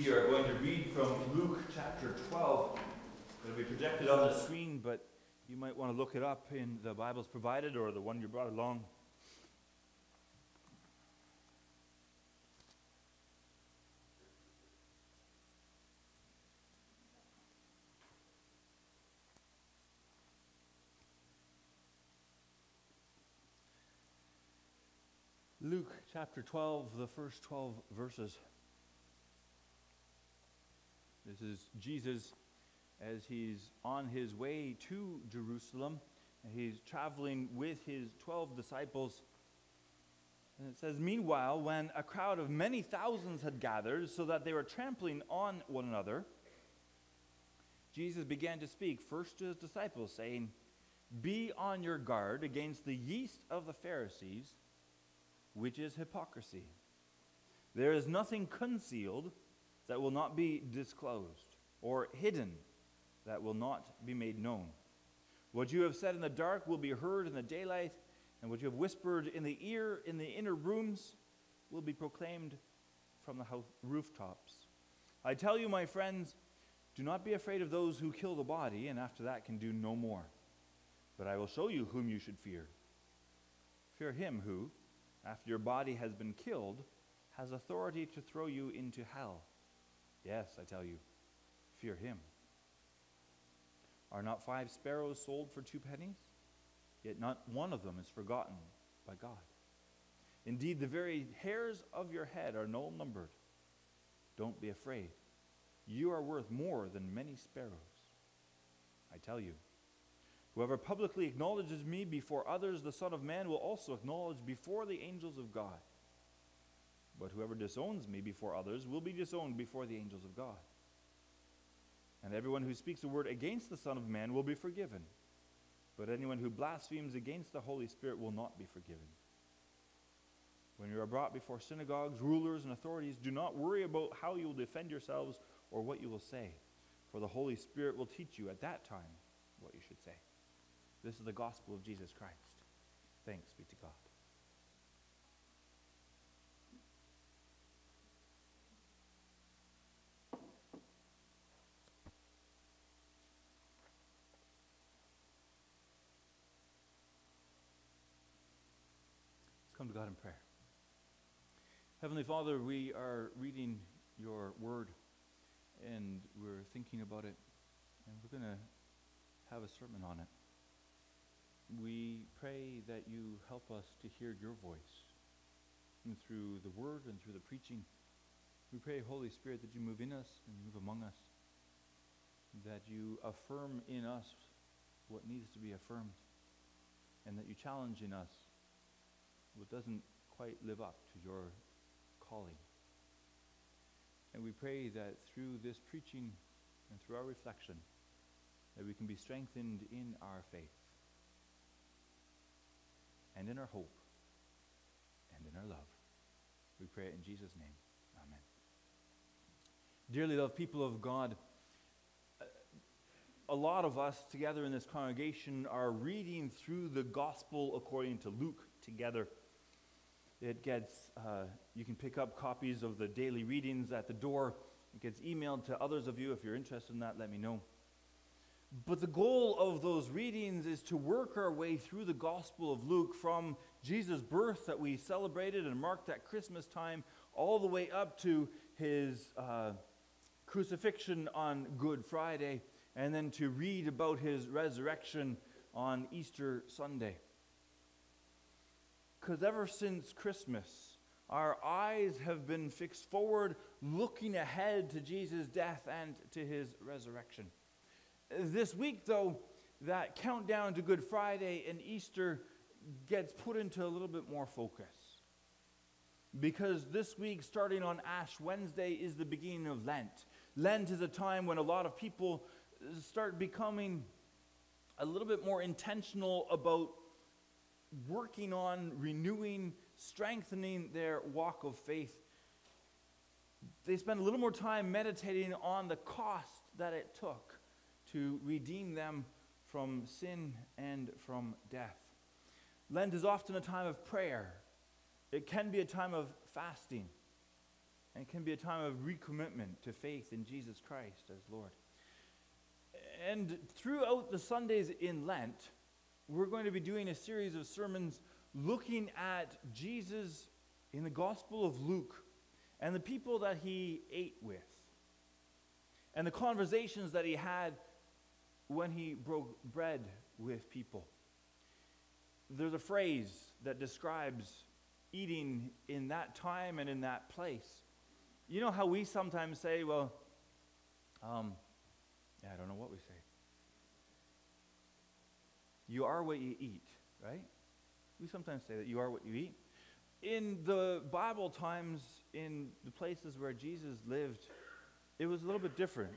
We are going to read from Luke chapter 12. It'll be projected on the screen, but you might want to look it up in the Bibles provided or the one you brought along. Luke chapter 12, the first 12 verses. This is Jesus as he's on his way to Jerusalem. He's traveling with his 12 disciples. And it says, Meanwhile, when a crowd of many thousands had gathered so that they were trampling on one another, Jesus began to speak first to his disciples, saying, Be on your guard against the yeast of the Pharisees, which is hypocrisy. There is nothing concealed that will not be disclosed, or hidden that will not be made known. What you have said in the dark will be heard in the daylight, and what you have whispered in the ear in the inner rooms will be proclaimed from the house, rooftops. I tell you, my friends, do not be afraid of those who kill the body, and after that can do no more. But I will show you whom you should fear. Fear him who, after your body has been killed, has authority to throw you into hell. Yes, I tell you, fear him. Are not five sparrows sold for two pennies? Yet not one of them is forgotten by God. Indeed, the very hairs of your head are no numbered. Don't be afraid. You are worth more than many sparrows. I tell you, whoever publicly acknowledges me before others, the Son of Man will also acknowledge before the angels of God. But whoever disowns me before others will be disowned before the angels of God. And everyone who speaks a word against the Son of Man will be forgiven. But anyone who blasphemes against the Holy Spirit will not be forgiven. When you are brought before synagogues, rulers, and authorities, do not worry about how you will defend yourselves or what you will say, for the Holy Spirit will teach you at that time what you should say. This is the gospel of Jesus Christ. Thanks be to God. God in prayer. Heavenly Father, we are reading your word and we're thinking about it and we're going to have a sermon on it. We pray that you help us to hear your voice and through the word and through the preaching. We pray, Holy Spirit, that you move in us and move among us, that you affirm in us what needs to be affirmed, and that you challenge in us what doesn't quite live up to your calling. And we pray that through this preaching and through our reflection, that we can be strengthened in our faith and in our hope and in our love. We pray it in Jesus' name. Amen. Dearly loved people of God, a lot of us together in this congregation are reading through the gospel according to Luke together. It gets, uh, you can pick up copies of the daily readings at the door. It gets emailed to others of you. If you're interested in that, let me know. But the goal of those readings is to work our way through the Gospel of Luke from Jesus' birth that we celebrated and marked at Christmas time all the way up to his uh, crucifixion on Good Friday, and then to read about his resurrection on Easter Sunday. Because ever since Christmas, our eyes have been fixed forward, looking ahead to Jesus' death and to his resurrection. This week, though, that countdown to Good Friday and Easter gets put into a little bit more focus. Because this week, starting on Ash Wednesday, is the beginning of Lent. Lent is a time when a lot of people start becoming a little bit more intentional about working on renewing, strengthening their walk of faith. They spend a little more time meditating on the cost that it took to redeem them from sin and from death. Lent is often a time of prayer, it can be a time of fasting. and it can be a time of recommitment to faith in Jesus Christ as Lord. And throughout the Sundays in Lent, we're going to be doing a series of sermons looking at Jesus in the Gospel of Luke and the people that he ate with and the conversations that he had when he broke bread with people. There's a phrase that describes eating in that time and in that place. You know how we sometimes say, well, um, yeah, I don't know what we say. You are what you eat, right? We sometimes say that you are what you eat. In the Bible times, in the places where Jesus lived, it was a little bit different.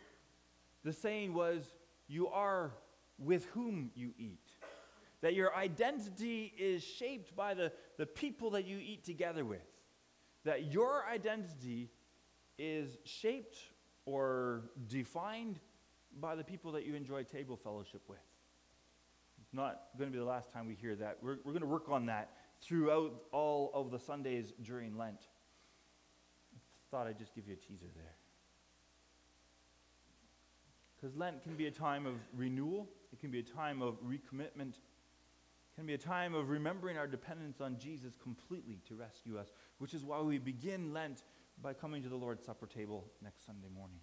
The saying was, You are with whom you eat. That your identity is shaped by the, the people that you eat together with. That your identity is shaped or defined by the people that you enjoy table fellowship with. Not going to be the last time we hear that. We're, we're going to work on that throughout all of the Sundays during Lent. Thought I'd just give you a teaser there. Because Lent can be a time of renewal, it can be a time of recommitment, it can be a time of remembering our dependence on Jesus completely to rescue us, which is why we begin Lent by coming to the Lord's Supper table next Sunday morning.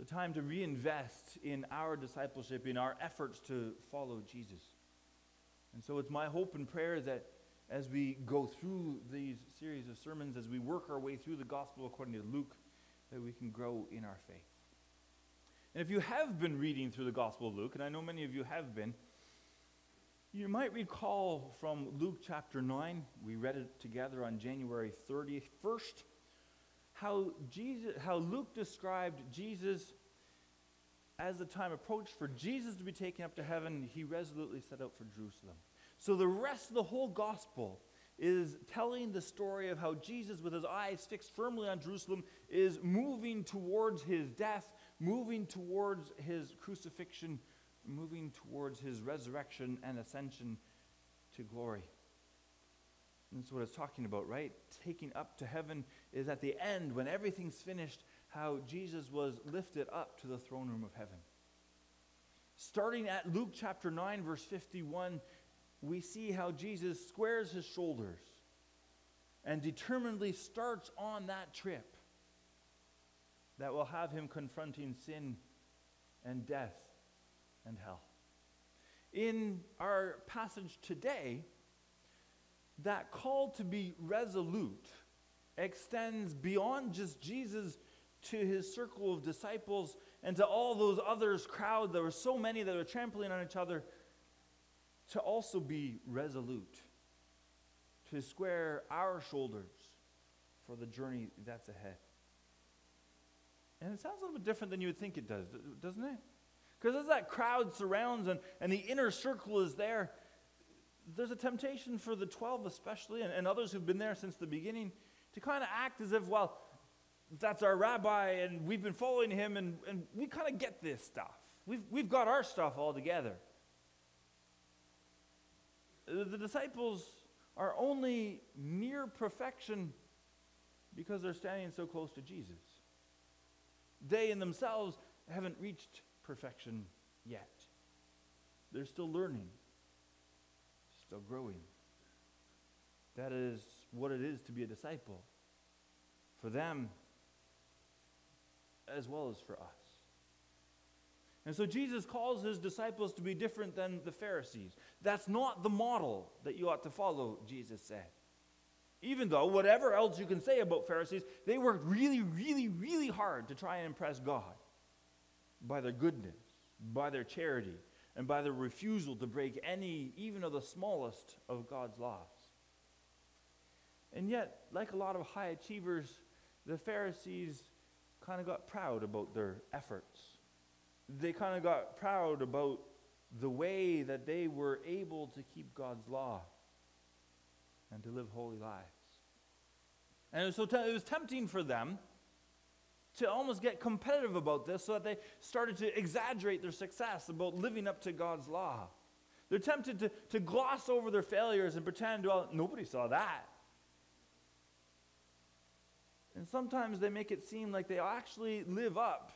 A time to reinvest in our discipleship, in our efforts to follow Jesus. And so it's my hope and prayer that as we go through these series of sermons, as we work our way through the gospel according to Luke, that we can grow in our faith. And if you have been reading through the Gospel of Luke, and I know many of you have been, you might recall from Luke chapter 9, we read it together on January 31st, how, Jesus, how Luke described Jesus as the time approached for Jesus to be taken up to heaven, he resolutely set out for Jerusalem. So the rest of the whole gospel is telling the story of how Jesus, with his eyes fixed firmly on Jerusalem, is moving towards his death, moving towards his crucifixion, moving towards his resurrection and ascension to glory. And that's what it's talking about, right? Taking up to heaven is at the end, when everything's finished, how Jesus was lifted up to the throne room of heaven. Starting at Luke chapter 9, verse 51, we see how Jesus squares his shoulders and determinedly starts on that trip that will have him confronting sin and death and hell. In our passage today, that call to be resolute extends beyond just Jesus to his circle of disciples and to all those others crowd there were so many that were trampling on each other to also be resolute to square our shoulders for the journey that's ahead. And it sounds a little bit different than you would think it does doesn't it? Because as that crowd surrounds and, and the inner circle is there there's a temptation for the 12 especially and, and others who've been there since the beginning to kind of act as if well that's our rabbi and we've been following him and, and we kind of get this stuff. We've, we've got our stuff all together. The disciples are only near perfection because they're standing so close to Jesus. They in themselves haven't reached perfection yet. They're still learning, still growing. That is what it is to be a disciple. For them, as well as for us. And so Jesus calls his disciples to be different than the Pharisees. That's not the model that you ought to follow, Jesus said. Even though, whatever else you can say about Pharisees, they worked really, really, really hard to try and impress God by their goodness, by their charity, and by their refusal to break any, even of the smallest, of God's laws. And yet, like a lot of high achievers, the Pharisees kind of got proud about their efforts. They kind of got proud about the way that they were able to keep God's law and to live holy lives. And so it was tempting for them to almost get competitive about this so that they started to exaggerate their success about living up to God's law. They're tempted to, to gloss over their failures and pretend, well, nobody saw that. And sometimes they make it seem like they actually live up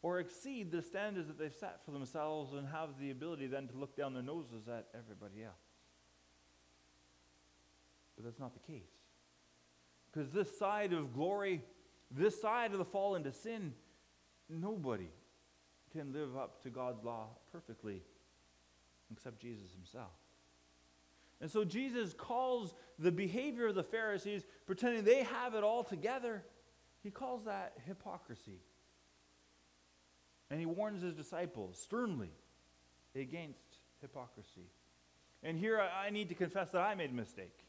or exceed the standards that they've set for themselves and have the ability then to look down their noses at everybody else. But that's not the case. Because this side of glory, this side of the fall into sin, nobody can live up to God's law perfectly except Jesus himself. And so Jesus calls the behavior of the Pharisees, pretending they have it all together, he calls that hypocrisy. And he warns his disciples sternly against hypocrisy. And here I, need to confess that I made a mistake.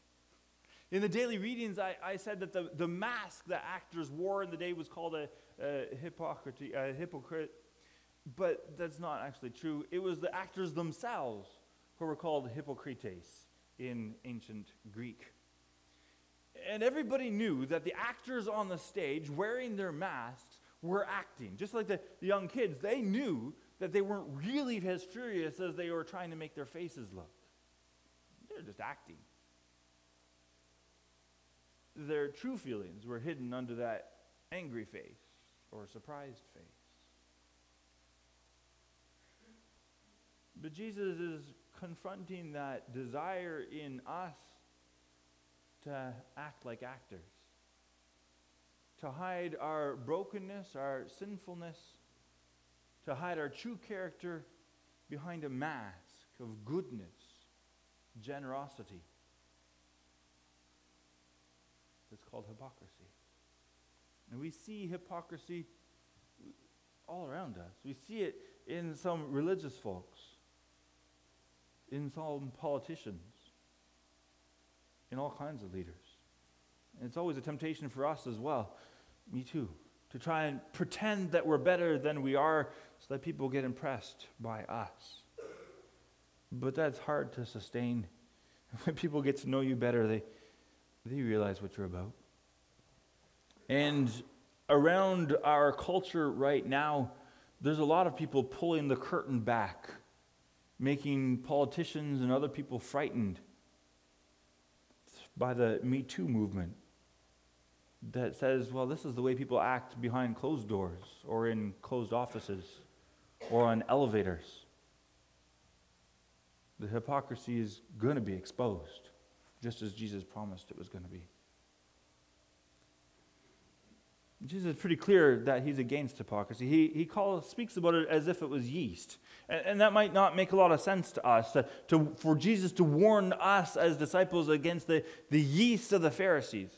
In the daily readings, I, I said that the, the mask that actors wore in the day was called a, a, a hypocrite, but that's not actually true. It was the actors themselves who were called hypocrites in ancient Greek. And everybody knew that the actors on the stage wearing their masks were acting. Just like the, the young kids, they knew that they weren't really as furious as they were trying to make their faces look. They're just acting. Their true feelings were hidden under that angry face or surprised face. But Jesus is confronting that desire in us to act like actors to hide our brokenness, our sinfulness, to hide our true character behind a mask of goodness, generosity. That's called hypocrisy. And we see hypocrisy all around us. We see it in some religious folks, in some politicians, in all kinds of leaders. And it's always a temptation for us as well me too. To try and pretend that we're better than we are so that people get impressed by us. But that's hard to sustain. When people get to know you better, they, they realize what you're about. And around our culture right now, there's a lot of people pulling the curtain back, making politicians and other people frightened by the Me Too movement that says, well, this is the way people act behind closed doors or in closed offices or on elevators. The hypocrisy is going to be exposed, just as Jesus promised it was going to be. Jesus is pretty clear that he's against hypocrisy. He, he calls, speaks about it as if it was yeast. And, and that might not make a lot of sense to us, to, to, for Jesus to warn us as disciples against the, the yeast of the Pharisees.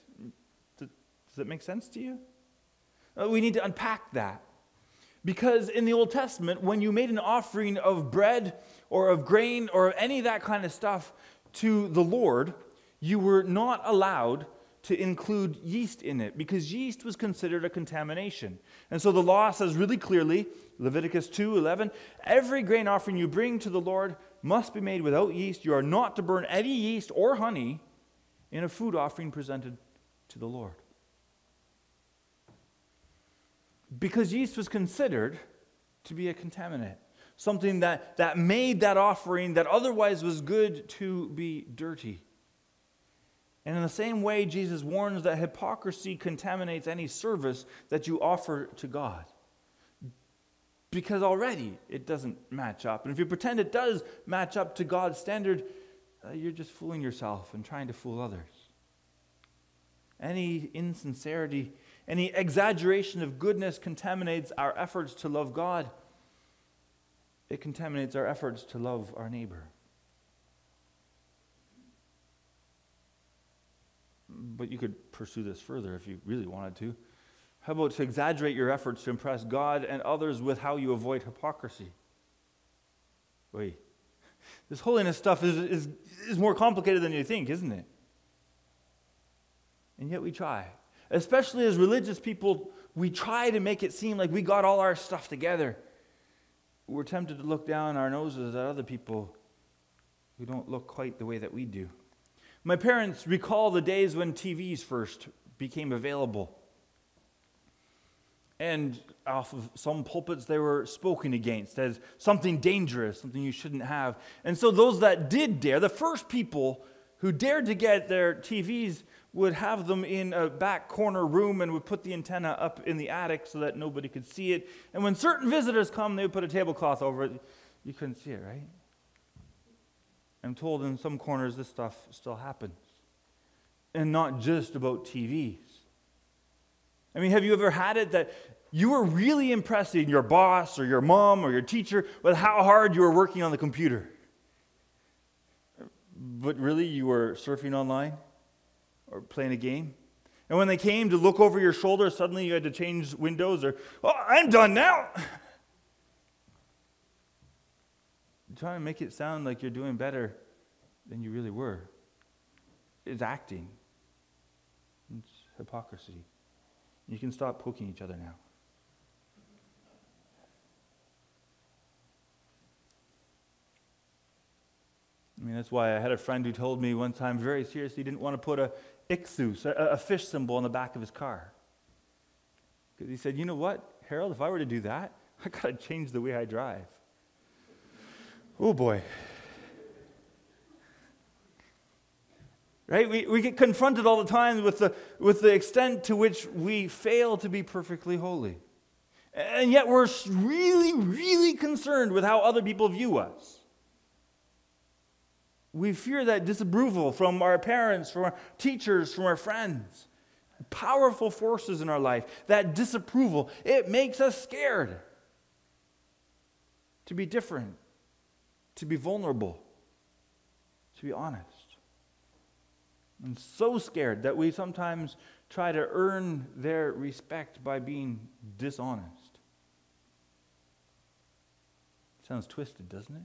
Does that make sense to you? Uh, we need to unpack that. Because in the Old Testament, when you made an offering of bread or of grain or any of that kind of stuff to the Lord, you were not allowed to include yeast in it because yeast was considered a contamination. And so the law says really clearly, Leviticus 2:11, every grain offering you bring to the Lord must be made without yeast. You are not to burn any yeast or honey in a food offering presented to the Lord because yeast was considered to be a contaminant, something that, that made that offering that otherwise was good to be dirty. And in the same way, Jesus warns that hypocrisy contaminates any service that you offer to God. Because already it doesn't match up. And if you pretend it does match up to God's standard, uh, you're just fooling yourself and trying to fool others. Any insincerity any exaggeration of goodness contaminates our efforts to love God, it contaminates our efforts to love our neighbor. But you could pursue this further if you really wanted to. How about to exaggerate your efforts to impress God and others with how you avoid hypocrisy? Wait, this holiness stuff is, is, is more complicated than you think, isn't it? And yet we try especially as religious people, we try to make it seem like we got all our stuff together. We're tempted to look down our noses at other people who don't look quite the way that we do. My parents recall the days when TVs first became available. And off of some pulpits, they were spoken against as something dangerous, something you shouldn't have. And so, those that did dare, the first people who dared to get their TVs would have them in a back corner room and would put the antenna up in the attic so that nobody could see it. And when certain visitors come, they would put a tablecloth over it. You couldn't see it, right? I'm told in some corners this stuff still happens. And not just about TVs. I mean, have you ever had it that you were really impressing your boss or your mom or your teacher with how hard you were working on the computer? But really, you were surfing online or playing a game? And when they came to look over your shoulder, suddenly you had to change windows or, oh, I'm done now. trying to make it sound like you're doing better than you really were. It's acting, it's hypocrisy. You can stop poking each other now. I mean, that's why I had a friend who told me one time very seriously he didn't want to put a ichthus, a, a fish symbol on the back of his car. Because he said, you know what, Harold, if I were to do that, I got to change the way I drive. Oh boy. Right? We, we get confronted all the time with the, with the extent to which we fail to be perfectly holy. And yet we're really, really concerned with how other people view us. We fear that disapproval from our parents, from our teachers, from our friends. Powerful forces in our life. That disapproval, it makes us scared to be different, to be vulnerable, to be honest. I'm so scared that we sometimes try to earn their respect by being dishonest. Sounds twisted, doesn't it?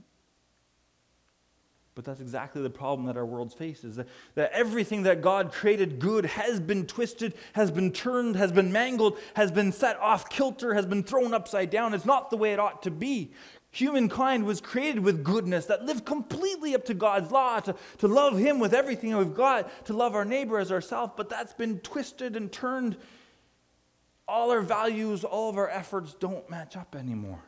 But that's exactly the problem that our world faces that, that everything that God created good has been twisted, has been turned, has been mangled, has been set off kilter, has been thrown upside down. It's not the way it ought to be. Humankind was created with goodness that lived completely up to God's law, to, to love Him with everything we've got, to love our neighbor as ourselves, but that's been twisted and turned. All our values, all of our efforts don't match up anymore.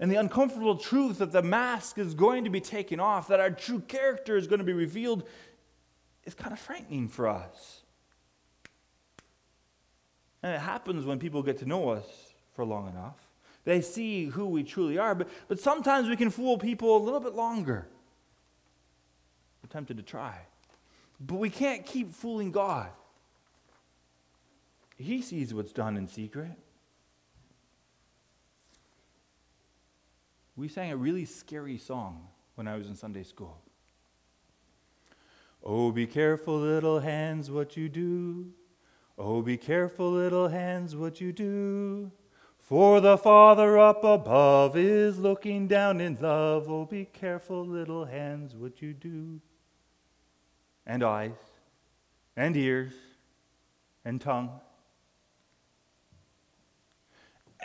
And the uncomfortable truth that the mask is going to be taken off, that our true character is going to be revealed, is kind of frightening for us. And it happens when people get to know us for long enough. They see who we truly are, but, but sometimes we can fool people a little bit longer. We're tempted to try. But we can't keep fooling God. He sees what's done in secret. We sang a really scary song when I was in Sunday school. Oh, be careful, little hands, what you do. Oh, be careful, little hands, what you do. For the Father up above is looking down in love. Oh, be careful, little hands, what you do. And eyes, and ears, and tongue.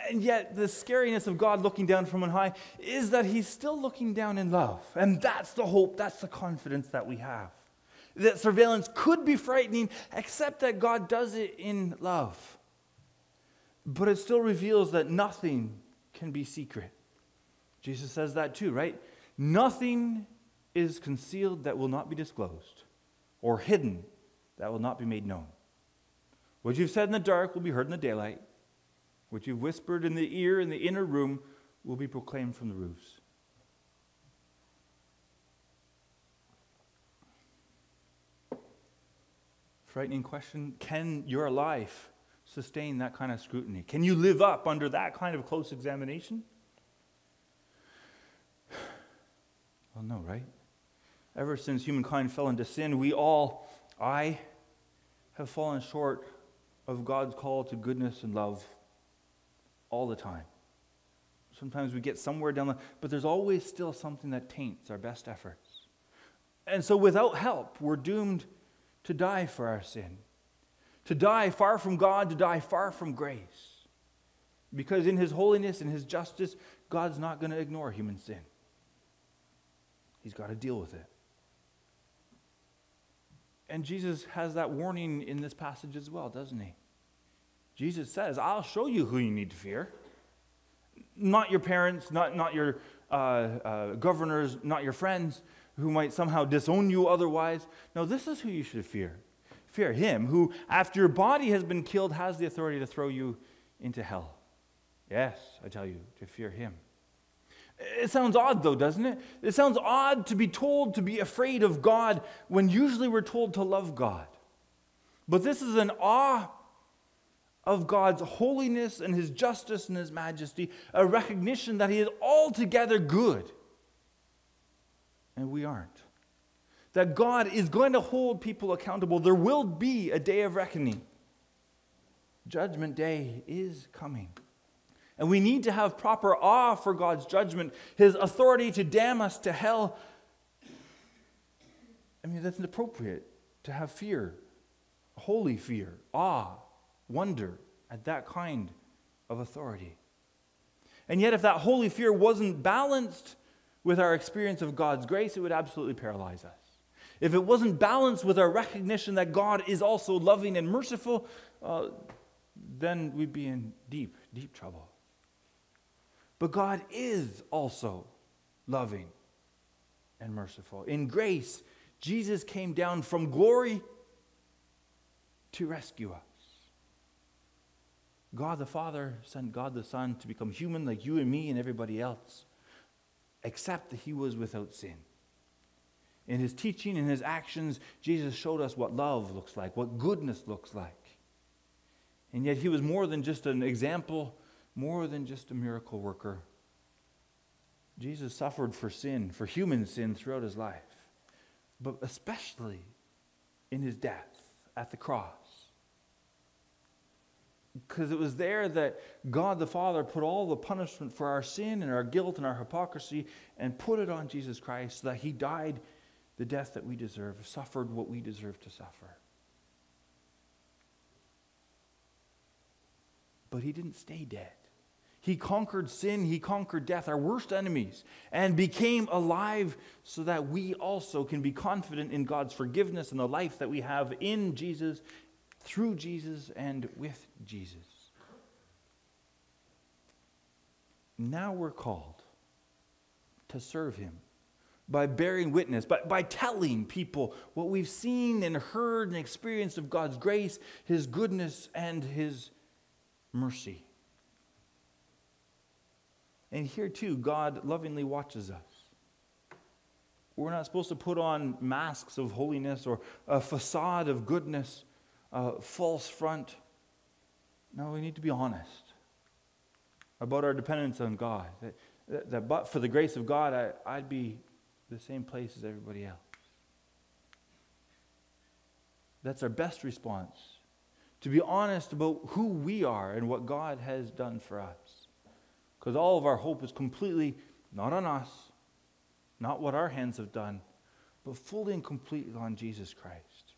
And yet, the scariness of God looking down from on high is that He's still looking down in love. And that's the hope, that's the confidence that we have. That surveillance could be frightening, except that God does it in love. But it still reveals that nothing can be secret. Jesus says that too, right? Nothing is concealed that will not be disclosed, or hidden that will not be made known. What you've said in the dark will be heard in the daylight. What you've whispered in the ear in the inner room will be proclaimed from the roofs. Frightening question Can your life sustain that kind of scrutiny? Can you live up under that kind of close examination? Well, no, right? Ever since humankind fell into sin, we all, I, have fallen short of God's call to goodness and love all the time. Sometimes we get somewhere down the, but there's always still something that taints our best efforts. And so without help, we're doomed to die for our sin to die far from God, to die far from grace. Because in His holiness and His justice, God's not going to ignore human sin. He's got to deal with it. And Jesus has that warning in this passage as well, doesn't he? Jesus says, I'll show you who you need to fear. Not your parents, not, not your uh, uh, governors, not your friends who might somehow disown you otherwise. No, this is who you should fear Fear him who, after your body has been killed, has the authority to throw you into hell. Yes, I tell you, to fear him. It sounds odd, though, doesn't it? It sounds odd to be told to be afraid of God when usually we're told to love God. But this is an awe of God's holiness and his justice and his majesty, a recognition that he is altogether good. And we aren't. That God is going to hold people accountable. There will be a day of reckoning. Judgment day is coming. And we need to have proper awe for God's judgment, his authority to damn us to hell. I mean, that's appropriate to have fear, holy fear, awe, wonder at that kind of authority. And yet, if that holy fear wasn't balanced with our experience of God's grace, it would absolutely paralyze us. If it wasn't balanced with our recognition that God is also loving and merciful, uh, then we'd be in deep, deep trouble. But God is also loving and merciful. In grace, Jesus came down from glory to rescue us. God the Father sent God the Son to become human like you and me and everybody else, except that he was without sin. In his teaching and his actions, Jesus showed us what love looks like, what goodness looks like. And yet he was more than just an example, more than just a miracle worker. Jesus suffered for sin, for human sin throughout his life, but especially in his death at the cross. Because it was there that God the Father put all the punishment for our sin and our guilt and our hypocrisy and put it on Jesus Christ so that he died the death that we deserve, suffered what we deserve to suffer. But he didn't stay dead. He conquered sin, he conquered death, our worst enemies, and became alive so that we also can be confident in God's forgiveness and the life that we have in Jesus, through Jesus, and with Jesus. Now we're called to serve him by bearing witness, by, by telling people what we've seen and heard and experienced of God's grace, his goodness, and his mercy. And here too, God lovingly watches us. We're not supposed to put on masks of holiness or a facade of goodness, a false front. No, we need to be honest about our dependence on God. That, that, that but for the grace of God, I, I'd be the same place as everybody else. That's our best response to be honest about who we are and what God has done for us. Because all of our hope is completely not on us, not what our hands have done, but fully and completely on Jesus Christ.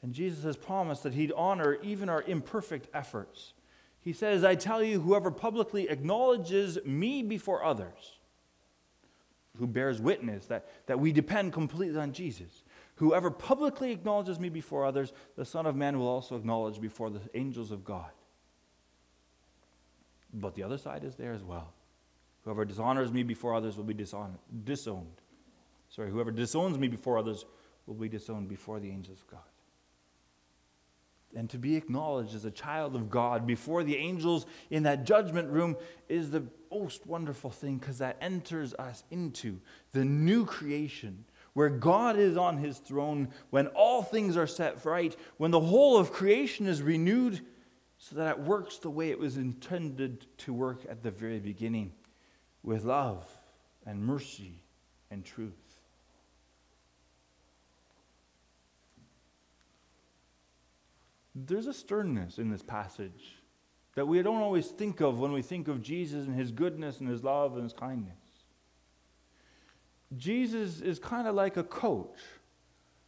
And Jesus has promised that He'd honor even our imperfect efforts. He says, I tell you, whoever publicly acknowledges me before others, who bears witness that, that we depend completely on Jesus, Whoever publicly acknowledges me before others, the Son of Man will also acknowledge before the angels of God. But the other side is there as well. Whoever dishonors me before others will be disowned. Sorry, whoever disowns me before others will be disowned before the angels of God. And to be acknowledged as a child of God before the angels in that judgment room is the most wonderful thing because that enters us into the new creation where God is on his throne, when all things are set right, when the whole of creation is renewed so that it works the way it was intended to work at the very beginning with love and mercy and truth. There's a sternness in this passage that we don't always think of when we think of Jesus and his goodness and his love and his kindness. Jesus is kind of like a coach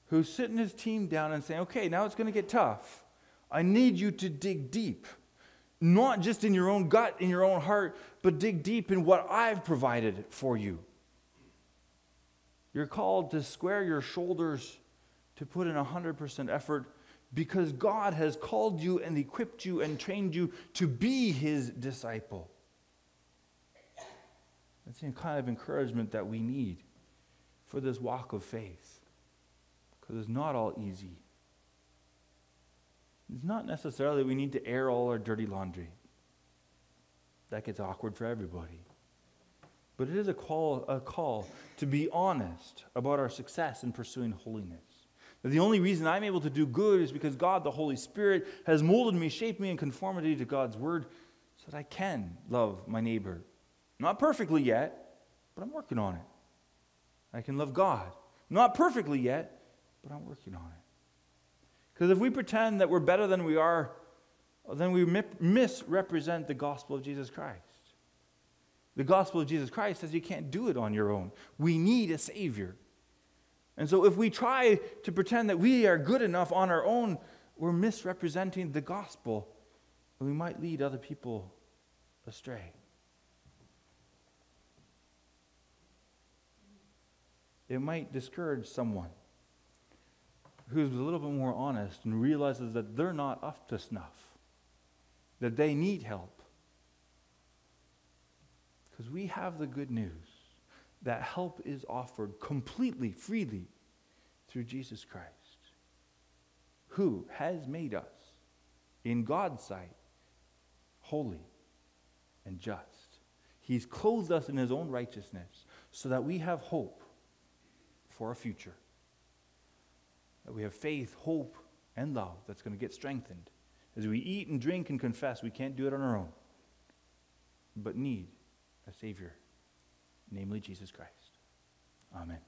who's sitting his team down and saying, okay, now it's going to get tough. I need you to dig deep, not just in your own gut, in your own heart, but dig deep in what I've provided for you. You're called to square your shoulders, to put in 100% effort, because God has called you and equipped you and trained you to be his disciple. That's the kind of encouragement that we need for this walk of faith because it's not all easy. It's not necessarily we need to air all our dirty laundry. That gets awkward for everybody. But it is a call, a call to be honest about our success in pursuing holiness. The only reason I'm able to do good is because God, the Holy Spirit, has molded me, shaped me in conformity to God's word so that I can love my neighbor. Not perfectly yet, but I'm working on it. I can love God. Not perfectly yet, but I'm working on it. Because if we pretend that we're better than we are, then we misrepresent the gospel of Jesus Christ. The gospel of Jesus Christ says you can't do it on your own. We need a Savior. And so if we try to pretend that we are good enough on our own, we're misrepresenting the gospel. And we might lead other people astray. It might discourage someone who's a little bit more honest and realizes that they're not up to snuff, that they need help. Because we have the good news that help is offered completely, freely through Jesus Christ, who has made us, in God's sight, holy and just. He's clothed us in his own righteousness so that we have hope for our future that we have faith, hope, and love that's going to get strengthened. As we eat and drink and confess, we can't do it on our own, but need a Savior, namely Jesus Christ. Amen.